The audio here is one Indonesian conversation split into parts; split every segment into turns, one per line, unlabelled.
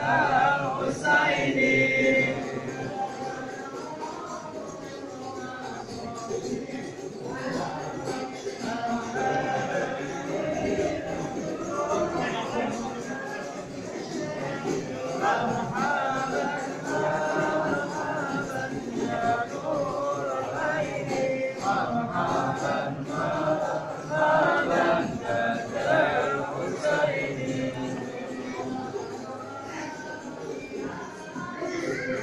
Tolong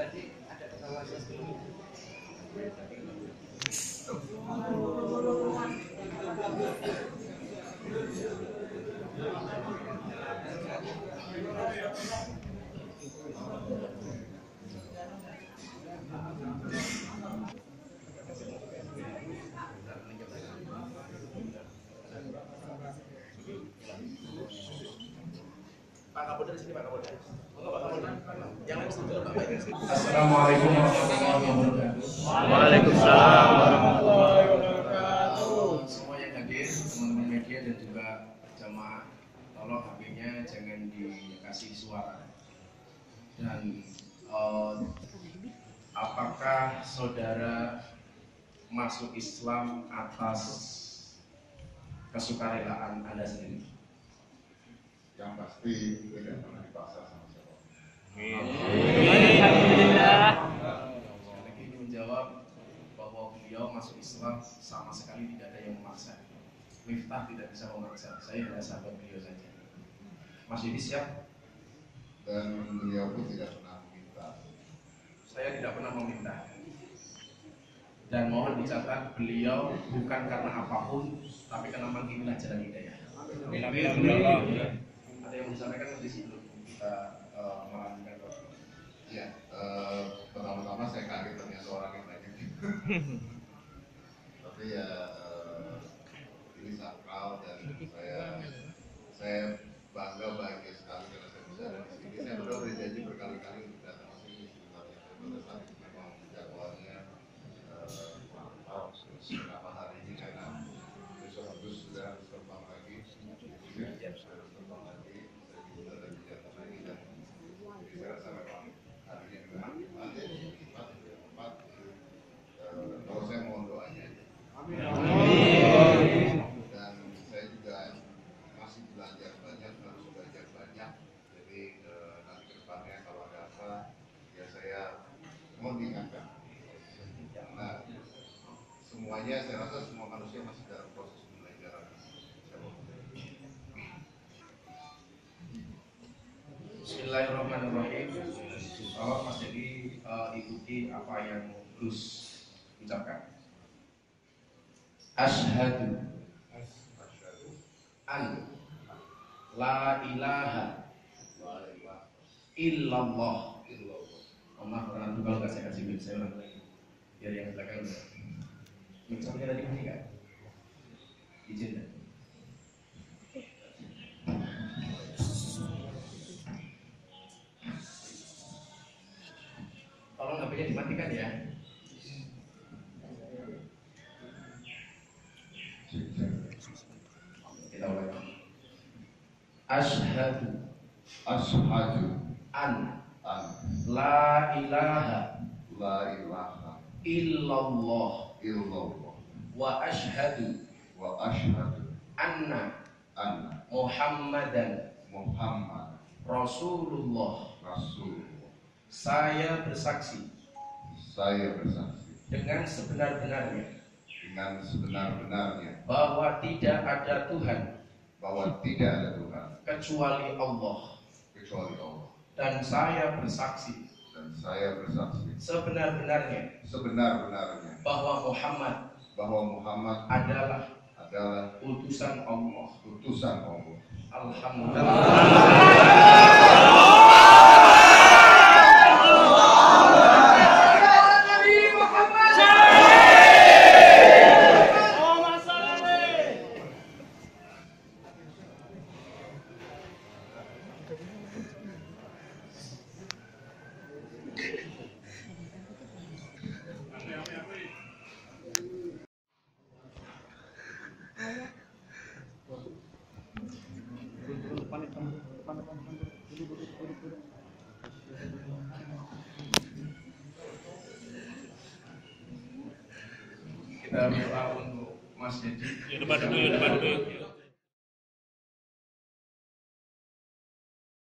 pribadi ada ketahuan sebelumnya.
Kapolda di sini Pak Kapolda. Baik.
Assalamualaikum warahmatullahi wabarakatuh.
Waalaikumsalam warahmatullahi wabarakatuh.
Semua yang hadir, teman-teman media dan juga jamaah, tolong HP-nya jangan dikasih suara. Dan eh, apakah saudara masuk Islam atas kesukarelaan Anda sendiri?
Pasti tidak pernah dipaksa sama siapa.
Alhamdulillah.
Sekali lagi ini menjawab bahwa beliau masuk Islam sama sekali tidak ada yang memaksa. Miftah tidak bisa memaksa. Saya hanya sahabat beliau saja. Mas Yudi siap?
Dan beliau pun tidak pernah meminta.
Saya tidak pernah meminta. Dan mohon dicatat beliau bukan karena apa pun, tapi karena memang inilah jalan hidayah. Ada yang disampaikan di sebelum kita eh, melanjutkan program.
Ya, eh, pertama-tama saya kaget ternyata orang yang banyak. Tapi ya eh, ini sakral dan saya saya bangga bahagia sekali karena saya bisa ada di sini. Saya sudah berjanji berkali-kali untuk datang ke sini sebenarnya. Tapi pada saat itu memang jadwalnya eh, beberapa hari ini karena besok harus sudah harus terbang lagi. Jadi saya harus terbang lagi. Saya juga ada di jadwal lagi dan jadi saya rasa memang hari ini memang tepat ya, tepat ya, tepat. Eh, Kalau saya mohon doanya aja. Dan saya juga masih banyak, harus belajar banyak. Jadi eh, nanti ke depannya kalau ada apa, ya saya mohon diingatkan. Karena semuanya, saya rasa semua manusia masih dalam proses pembelajaran.
Bismillahirrahmanirrahim. Kalau Mas Dedi eh, ikuti apa yang Gus ucapkan. Ashhadu an la ilaha illallah. Oh, maaf karena itu kalau nggak saya kasih mic saya ulang lagi. Biar yang belakang. Mic tadi kan? Izin ya? Ashhadu
Ashhadu
an
an.
la ilaha
la ilaha
illallah.
illallah.
Wa ashhadu
wa ashhadu
anna
anna
Muhammadan
Muhammad.
Rasulullah.
Rasulullah.
Saya bersaksi.
Saya bersaksi.
Dengan sebenar-benarnya.
Dengan sebenar-benarnya.
Bahwa tidak ada Tuhan
bahwa tidak ada Tuhan.
Kecuali Allah.
Kecuali Allah.
Dan saya bersaksi.
Dan saya bersaksi.
Sebenar-benarnya.
Sebenar-benarnya.
Bahwa Muhammad
bahwa Muhammad
adalah
adalah
utusan Allah.
utusan Allah.
Alhamdulillah. Kita berdoa untuk Mas Dedi.
Depan dulu, depan dulu.